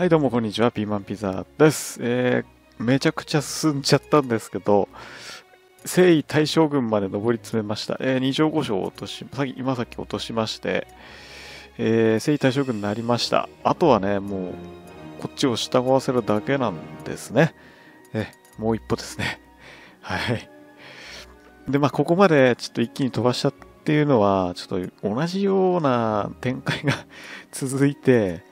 はい、どうもこんにちは。ピーマンピザです。えー、めちゃくちゃ進んじゃったんですけど、征夷大将軍まで上り詰めました。えー、二条五章を落とし、さ今さっき落としまして、えー、征夷大将軍になりました。あとはね、もう、こっちを従わせるだけなんですね。え、もう一歩ですね。はい。で、まあ、ここまでちょっと一気に飛ばしたっていうのは、ちょっと同じような展開が 続いて、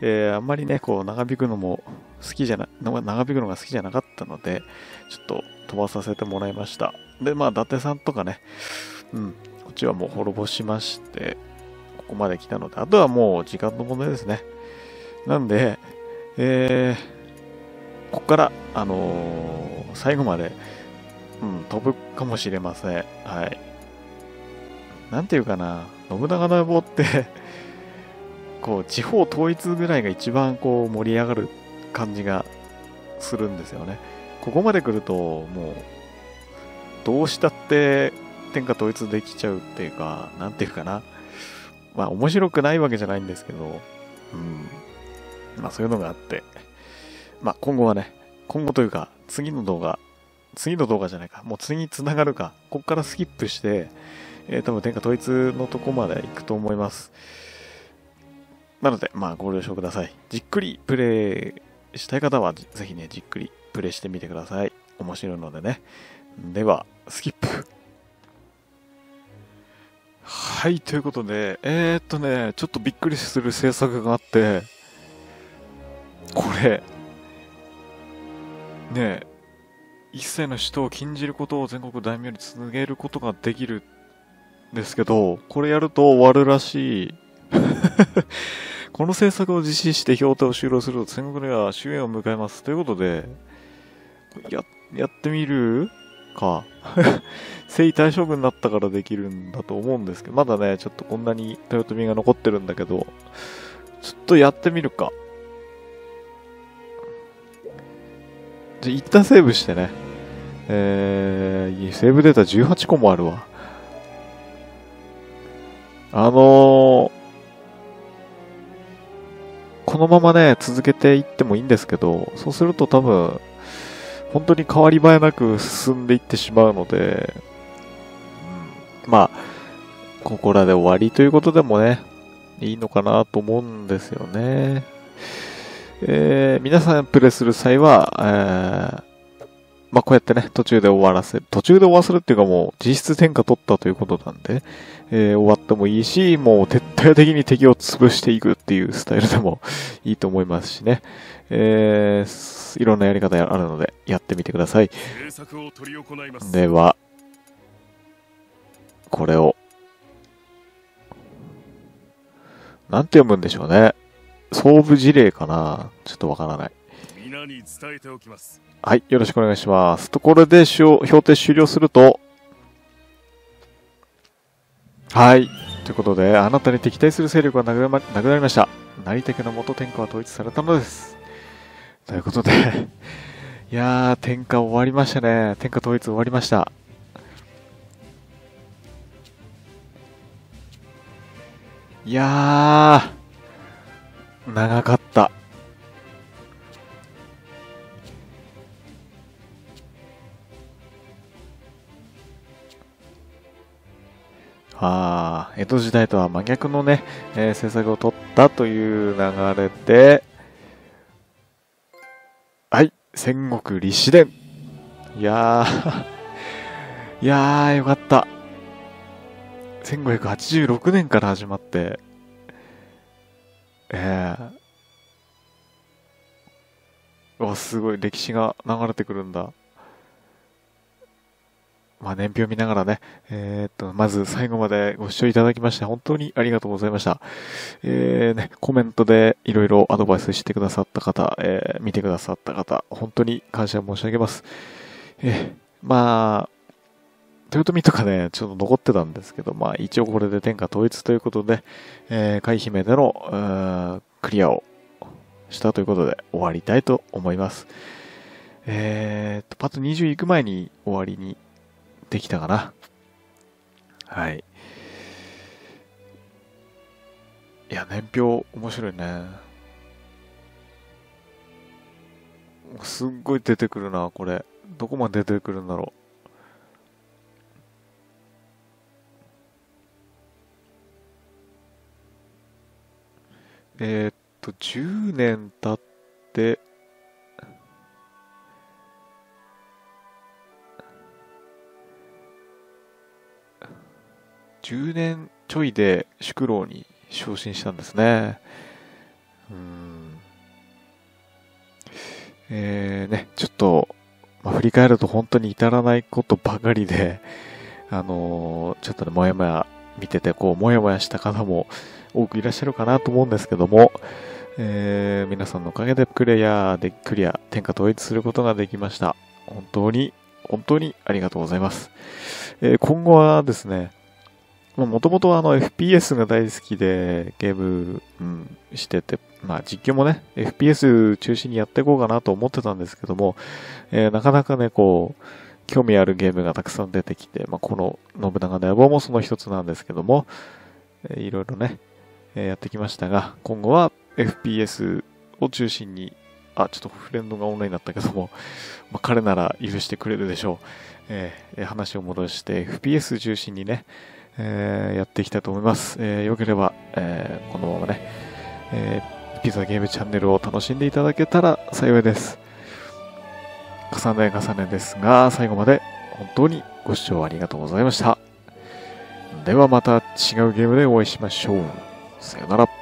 えー、あんまりね、こう、長引くのも好きじゃな、長引くのが好きじゃなかったので、ちょっと飛ばさせてもらいました。で、まあ、伊達さんとかね、うん、こっちはもう滅ぼしまして、ここまで来たので、あとはもう時間の問題ですね。なんで、えー、ここから、あのー、最後まで、うん、飛ぶかもしれません。はい。なんていうかな、信長の野望ってこう、地方統一ぐらいが一番こう盛り上がる感じがするんですよね。ここまで来ると、もう、どうしたって天下統一できちゃうっていうか、なんていうかな。まあ、面白くないわけじゃないんですけど、うん。まあ、そういうのがあって、まあ、今後はね、今後というか、次の動画、次の動画じゃないか、もう次に繋がるか、ここからスキップして、えー、多分天下統一のとこまで行くと思います。なので、まあ、ご了承ください。じっくりプレイしたい方は、ぜひね、じっくりプレイしてみてください。面白いのでね。では、スキップ。はい、ということで、えー、っとね、ちょっとびっくりする制作があって、これ、ね一切の首都を禁じることを全国大名に告げることができるんですけど、これやると終わるらしい。この政策を実施して評定を終了すると戦国では終焉を迎えます。ということで、や、やってみるか。征夷大将軍だったからできるんだと思うんですけど、まだね、ちょっとこんなに豊臣が残ってるんだけど、ちょっとやってみるか。じゃ、一旦セーブしてね。えー、セーブデータ18個もあるわ。あのー、のままね、続けていってもいいんですけど、そうすると多分、本当に変わり映えなく進んでいってしまうので、まあ、ここらで終わりということでもね、いいのかなと思うんですよね。えー、皆さんプレイする際は、えー、まあ、こうやってね、途中で終わらせる。途中で終わらせるっていうかもう、実質天下取ったということなんで、えー、終わってもいいし、もう徹底的に敵を潰していくっていうスタイルでも いいと思いますしね。えー、いろんなやり方あるので、やってみてください。では、これを、なんて読むんでしょうね。総部事例かなちょっとわからない。皆に伝えておきます。はい、よろしくお願いします。ところで、評定終了すると、はい。ということで、あなたに敵対する勢力がなくなりました。成田家の元天下は統一されたのです。ということで いやー、天下終わりましたね。天下統一終わりました。いやー、長かっ江戸時代とは真逆のね、えー、政策を取ったという流れで、はい、戦国立志伝。いやー いやー、よかった。1586年から始まって、えー、わ、すごい歴史が流れてくるんだ。まあ、年表見ながらね、えー、っと、まず最後までご視聴いただきまして本当にありがとうございました。えー、ね、コメントでいろいろアドバイスしてくださった方、えー、見てくださった方、本当に感謝申し上げます。えー、まあ、豊臣とかね、ちょっと残ってたんですけど、まあ一応これで天下統一ということで、えー、海姫での、クリアをしたということで終わりたいと思います。えー、と、パッと20行く前に終わりにできたかな。はい。いや、年表面白いね。すっごい出てくるな、これ。どこまで出てくるんだろう。えー、っと、10年経って、10年ちょいで宿老に昇進したんですね。うん。えー、ね、ちょっと、まあ、振り返ると本当に至らないことばかりで、あのー、ちょっとね、もやもや見てて、こう、もやもやした方も多くいらっしゃるかなと思うんですけども、えー、皆さんのおかげでクリアで、クリア、天下統一することができました。本当に、本当にありがとうございます。えー、今後はですね、もともとあの FPS が大好きでゲーム、うん、してて、まあ実況もね、FPS 中心にやっていこうかなと思ってたんですけども、えー、なかなかね、こう、興味あるゲームがたくさん出てきて、まあ、この信長の野望もその一つなんですけども、えー、いろいろね、えー、やってきましたが、今後は FPS を中心に、あ、ちょっとフレンドがオンラインだったけども、まあ、彼なら許してくれるでしょう。えー、話を戻して FPS 中心にね、えー、やっていきたいと思います。えー、よければ、えー、このままね、えー、ピザゲームチャンネルを楽しんでいただけたら幸いです。重ね重ねですが、最後まで本当にご視聴ありがとうございました。ではまた違うゲームでお会いしましょう。さよなら。